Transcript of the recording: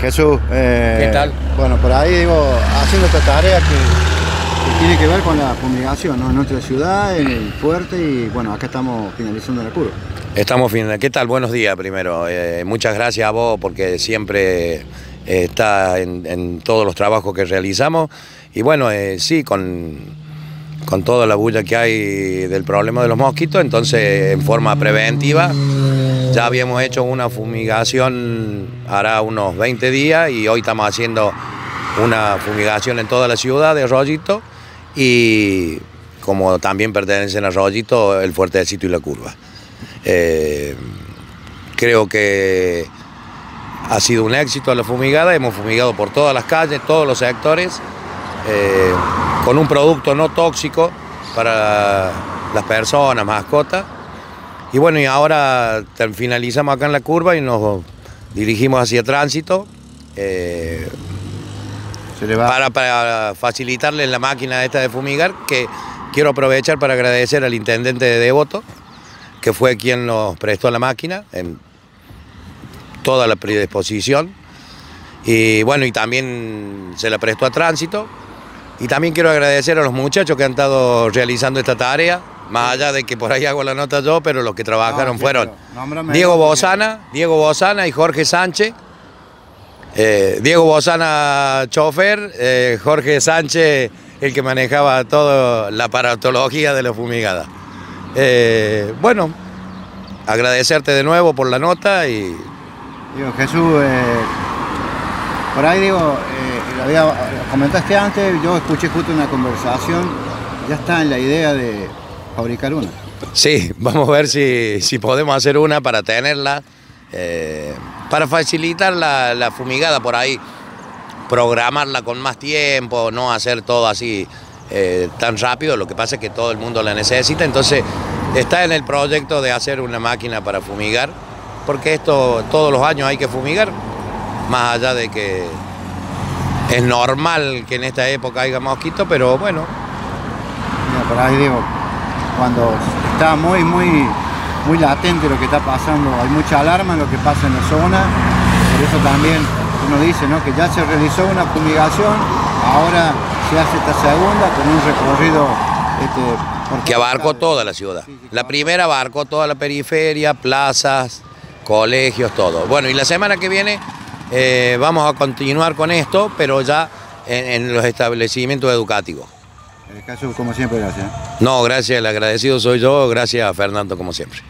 Jesús, eh, ¿Qué tal? Bueno, por ahí digo, haciendo esta tarea que, que tiene que ver con la fumigación ¿no? en nuestra ciudad, en el fuerte y bueno, acá estamos finalizando la curva. Estamos finalizando. ¿Qué tal? Buenos días primero. Eh, muchas gracias a vos porque siempre eh, está en, en todos los trabajos que realizamos. Y bueno, eh, sí, con, con toda la bulla que hay del problema de los mosquitos, entonces en forma preventiva ya habíamos hecho una fumigación hará unos 20 días y hoy estamos haciendo una fumigación en toda la ciudad de Rollito y como también pertenecen a Rollito, el Fuerte del Sitio y la Curva. Eh, creo que ha sido un éxito la fumigada, hemos fumigado por todas las calles, todos los sectores, eh, con un producto no tóxico para las personas, mascotas. Y bueno, y ahora finalizamos acá en la curva y nos dirigimos hacia tránsito. eh, Se le va. para, para facilitarle la máquina esta de fumigar, que quiero aprovechar para agradecer al intendente de Devoto, que fue quien nos prestó la máquina en toda la predisposición. Y bueno, y también se la prestó a tránsito. Y también quiero agradecer a los muchachos que han estado realizando esta tarea, más allá de que por ahí hago la nota yo, pero los que trabajaron No, sí, fueron Diego Bozana, Diego Bozana y Jorge Sánchez. Eh, Diego Bozana, chofer, eh, Jorge Sánchez, el que manejaba toda la aparatología de la fumigada. Eh, bueno, agradecerte de nuevo por la nota y Digo, Jesús, por ahí digo, lo comentaste antes, yo escuché justo una conversación, ya está en la idea de fabricar una. sí, vamos a ver si, si podemos hacer una para tenerla, eh, para facilitar la, la fumigada por ahí, programarla con más tiempo, no hacer todo así eh, tan rápido, lo que pasa es que todo el mundo la necesita, entonces está en el proyecto de hacer una máquina para fumigar, porque esto todos los años hay que fumigar, más allá de que es normal que en esta época haya mosquitos, pero bueno, Mira, por ahí digo, cuando está muy, muy, muy latente lo que está pasando, hay mucha alarma en lo que pasa en la zona, por eso también uno dice ¿no? que ya se realizó una fumigación, ahora se hace esta segunda con un recorrido este, que abarcó toda la ciudad. Sí, sí, La claro. primera abarcó toda la periferia, plazas, colegios, todo. Bueno, y la semana que viene eh, vamos a continuar con esto, pero ya en, en los establecimientos educativos. Eh, Jesús, como siempre, gracias. No, gracias, el agradecido soy yo, gracias a Fernando como siempre.